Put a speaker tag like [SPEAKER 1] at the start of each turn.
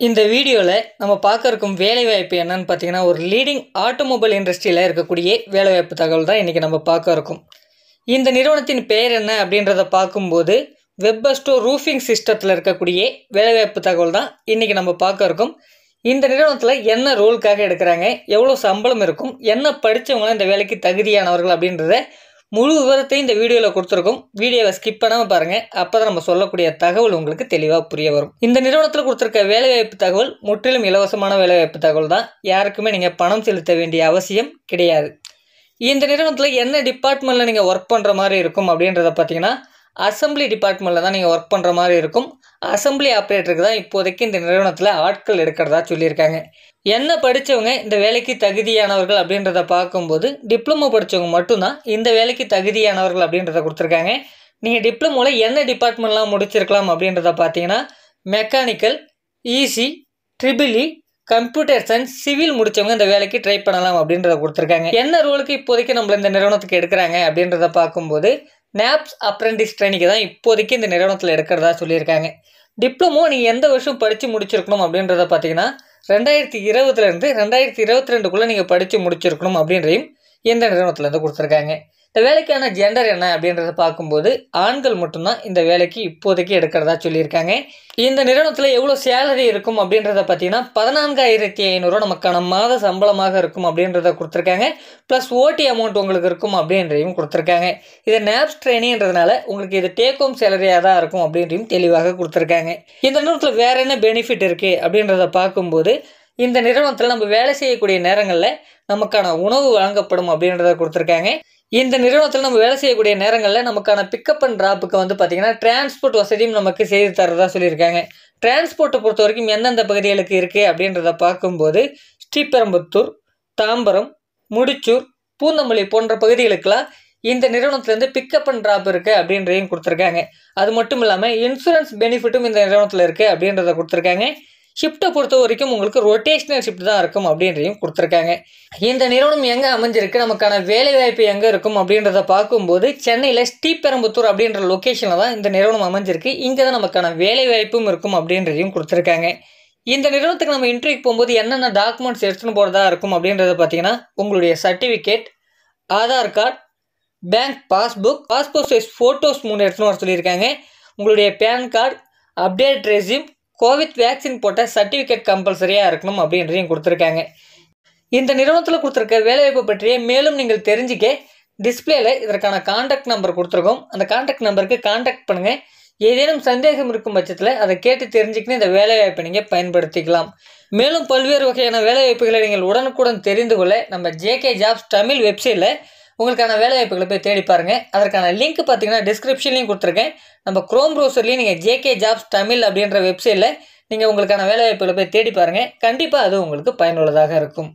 [SPEAKER 1] இந்த வீடியோவில் நம்ம பார்க்க இருக்கும் வேலைவாய்ப்பு என்னன்னு பார்த்தீங்கன்னா ஒரு லீடிங் ஆட்டோமொபைல் இண்டஸ்ட்ரியில் இருக்கக்கூடிய வேலைவாய்ப்பு தகவல் தான் இன்றைக்கி நம்ம பார்க்க இருக்கும் இந்த நிறுவனத்தின் பெயர் என்ன அப்படின்றத பார்க்கும்போது வெப்பஸ்டோ ரூஃபிங் சிஸ்டத்தில் இருக்கக்கூடிய வேலைவாய்ப்பு தகவல் தான் இன்றைக்கி நம்ம பார்க்க இருக்கோம் இந்த நிறுவனத்தில் என்ன ரோலுக்காக எடுக்கிறாங்க? எவ்வளோ சம்பளம் இருக்கும்? என்ன படித்தவங்களாம் இந்த வேலைக்கு தகுதியானவர்கள் அப்படின்றத முழு விவரத்தையும் இந்த வீடியோவில் கொடுத்துருக்கோம். வீடியோவை ஸ்கிப் பண்ணாமல் பாருங்கள் அப்போ தான் நம்ம சொல்லக்கூடிய தகவல் உங்களுக்கு தெளிவாக புரிய வரும். இந்த நிறுவனத்தில் கொடுத்துருக்க வேலைவாய்ப்பு தகவல் முற்றிலும் இலவசமான வேலைவாய்ப்பு தகவல் தான். யாருக்குமே நீங்கள் பணம் செலுத்த வேண்டிய அவசியம் கிடையாது. இந்த நிறுவனத்தில் என்ன டிபார்ட்மெண்ட்டில் நீங்கள் ஒர்க் பண்ணுற மாதிரி இருக்கும் அப்படின்றத பார்த்தீங்கன்னா அசம்பிளி டிபார்ட்மெண்ட்டில் தான் நீங்கள் ஒர்க் பண்ணுற மாதிரி இருக்கும். அசம்பிளி ஆப்ரேட்டருக்கு தான் இப்போதைக்கு இந்த நிறுவனத்தில் ஆட்கள் எடுக்கிறதா சொல்லியிருக்காங்க. என்ன படித்தவங்க இந்த வேலைக்கு தகுதியானவர்கள் அப்படின்றத பார்க்கும்போது டிப்ளமோ படித்தவங்க மட்டும்தான் இந்த வேலைக்கு தகுதியானவர்கள் அப்படின்றத கொடுத்துருக்காங்க. நீங்கள் டிப்ளமோவில் என்ன டிபார்ட்மெண்ட்லாம் முடிச்சிருக்கலாம் அப்படின்றத பார்த்தீங்கன்னா mechanical EC triple E computer science civil முடித்தவங்க இந்த வேலைக்கு ட்ரை பண்ணலாம் அப்படின்றத கொடுத்துருக்காங்க. என்ன ரோலுக்கு இப்போதைக்கு நம்மளை இந்த நிறுவனத்துக்கு எடுக்கிறாங்க அப்படின்றத பார்க்கும்போது நேப்ஸ் அப்ரெண்டிஸ் ட்ரைனிங்கு தான் இப்போதைக்கு இந்த நிறுவனத்தில் எடுக்கிறதா சொல்லியிருக்காங்க. டிப்ளமோ நீங்கள் எந்த வருஷம் படித்து முடிச்சிருக்கணும் அப்படின்றத பார்த்தீங்கன்னா ரெண்டாயிரத்தி இருபதுலேருந்து ரெண்டாயிரத்தி இருபத்தி ரெண்டுக்குள்ளே நீங்கள் படித்து முடிச்சிருக்கணும் அப்படின்றையும் இந்த நிறுவனத்துலேருந்து கொடுத்துருக்காங்க. இந்த வேலைக்கான ஜெண்டர் என்ன அப்படின்றத பார்க்கும்போது ஆண்கள் மட்டும்தான் இந்த வேலைக்கு இப்போதைக்கு எடுக்கிறதா சொல்லியிருக்காங்க. இந்த நிறுவனத்தில் எவ்வளோ சேலரி இருக்கும் அப்படின்றத பார்த்தீங்கன்னா பதினான்காயிரத்தி ஐநூறுரூவா நமக்கான மாத சம்பளமாக இருக்கும் அப்படின்றத கொடுத்துருக்காங்க. ப்ளஸ் ஓடி அமௌண்ட் உங்களுக்கு இருக்கும் அப்படின்றையும் கொடுத்துருக்காங்க. இது நேப்ஸ் ட்ரைனிங்கிறதுனால உங்களுக்கு இது டேக் ஹோம் சேலரியாக தான் இருக்கும் அப்படின்றையும் தெளிவாக கொடுத்துருக்காங்க. இந்த நிறுவனத்தில் வேறு என்ன பெனிஃபிட் இருக்குது அப்படின்றத பார்க்கும்போது இந்த நிறுவனத்தில் நம்ம வேலை செய்யக்கூடிய நேரங்களில் நமக்கான உணவு வழங்கப்படும் அப்படின்றத கொடுத்துருக்காங்க. இந்த நிறுவனத்தில் நம்ம வேலை செய்யக்கூடிய நேரங்களில் நமக்கான பிக்கப் அண்ட் ட்ராப்புக்கு வந்து பார்த்திங்கன்னா டிரான்ஸ்போர்ட் வசதியும் நமக்கு செய்து தரதா சொல்லியிருக்காங்க. டிரான்ஸ்போர்ட்டை பொறுத்த வரைக்கும் எந்தெந்த பகுதிகளுக்கு இருக்குது அப்படின்றத பார்க்கும்போது ஸ்ரீபெரும்புத்தூர் தாம்பரம் முடிச்சூர் பூந்தமல்லி போன்ற பகுதிகளுக்கெல்லாம் இந்த நிறுவனத்துலேருந்து பிக்கப் அண்ட் ட்ராப் இருக்குது அப்படின்றதையும் கொடுத்துருக்காங்க. அது மட்டும் இல்லாமல் இன்சூரன்ஸ் பெனிஃபிட்டும் இந்த நிறுவனத்தில் இருக்குது அப்படின்றத கொடுத்துருக்காங்க. ஷிஃப்ட்டை பொறுத்த வரைக்கும் உங்களுக்கு ரொட்டேஷனல் ஷிஃப்ட் தான் இருக்கும் அப்படின்றதையும் கொடுத்துருக்காங்க. இந்த நிறுவனம் எங்கே அமைஞ்சிருக்கு? நமக்கான வேலைவாய்ப்பு எங்கே இருக்கும் அப்படின்றத பார்க்கும்போது சென்னையில் ஸ்ரீபெரும்புத்தூர் அப்படின்ற லொக்கேஷனில் தான் இந்த நிறுவனம் அமைஞ்சிருக்கு. இங்கே தான் நமக்கான வேலைவாய்ப்பும் இருக்கும் அப்படின்றதையும் கொடுத்துருக்காங்க. இந்த நிறுவனத்துக்கு நம்ம இன்டர்வியூக்கு போகும்போது என்னென்ன டாக்குமெண்ட்ஸ் எடுத்துன்னு போகிறதா இருக்கும் அப்படின்றத பார்த்தீங்கன்னா உங்களுடைய certificate Aadhaar card bank passbook passport size photos மூணு எடுத்துன்னு வர சொல்லியிருக்காங்க. உங்களுடைய PAN card update resume Covid vaccine போட்ட சர்டிஃபிகேட் கம்பல்சரியாக இருக்கணும் அப்படின்றதையும் கொடுத்துருக்காங்க. இந்த நிறுவனத்தில் கொடுத்துருக்க வேலைவாய்ப்பு பற்றிய மேலும் நீங்கள் தெரிஞ்சுக்க டிஸ்பிளேல இதற்கான காண்டாக்ட் நம்பர் கொடுத்துருக்கோம். அந்த காண்டாக்ட் நம்பருக்கு காண்டாக்ட் பண்ணுங்கள் ஏதேனும் சந்தேகம் இருக்கும் பட்சத்தில் அதை கேட்டு தெரிஞ்சுக்கின்னு இந்த வேலைவாய்ப்பை நீங்கள் பயன்படுத்திக்கலாம். மேலும் பல்வேறு வகையான வேலைவாய்ப்புகளை நீங்கள் உடனுக்குடன் தெரிந்து கொள்ள நம்ம ஜேகே ஜாப்ஸ் தமிழ் வெப்சைட்டில் உங்களுக்கான வேலைவாய்ப்புகளை போய் தேடி பாருங்கள் அதற்கான லிங்க் பார்த்தீங்கன்னா டிஸ்கிரிப்ஷன்லையும் கொடுத்துருக்கேன். நம்ம க்ரோம் ப்ரௌசர்லேயும் நீங்கள் ஜேகே ஜாப்ஸ் தமிழ் அப்படின்ற வெப்சைட்டில் நீங்கள் உங்களுக்கான வேலைவாய்ப்புகளை போய் தேடி பாருங்கள் கண்டிப்பாக அது உங்களுக்கு பயனுள்ளதாக இருக்கும்.